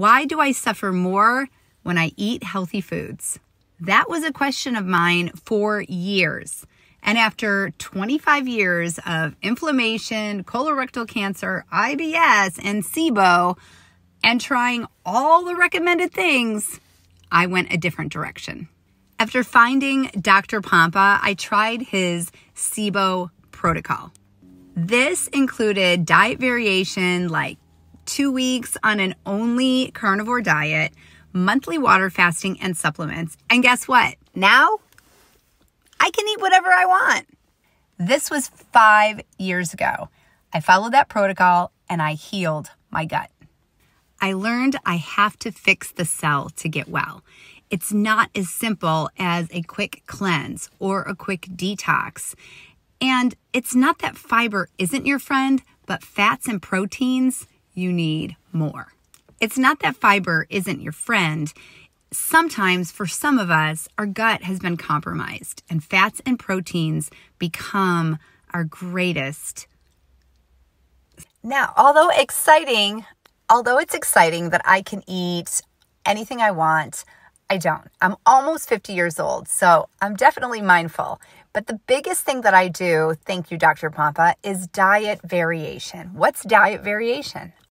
Why do I suffer more when I eat healthy foods? That was a question of mine for years. And after 25 years of inflammation, colorectal cancer, IBS, and SIBO, and trying all the recommended things, I went a different direction. After finding Dr. Pompa, I tried his SIBO protocol. This included diet variation like two weeks on an only carnivore diet, monthly water fasting, and supplements. And guess what? Now I can eat whatever I want. This was five years ago. I followed that protocol and I healed my gut. I learned I have to fix the cell to get well. It's not as simple as a quick cleanse or a quick detox. And it's not that fiber isn't your friend, but fats and proteins you need more. It's not that fiber isn't your friend. Sometimes, for some of us, our gut has been compromised, and fats and proteins become our greatest. Now, although exciting, although it's exciting that I can eat anything I want, I don't. I'm almost 50 years old, so I'm definitely mindful. But the biggest thing that I do, thank you, Dr. Pompa, is diet variation. What's diet variation?